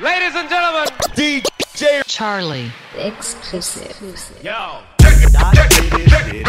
Ladies and gentlemen, DJ Charlie. Exclusive. yo. Check it, check it, check it,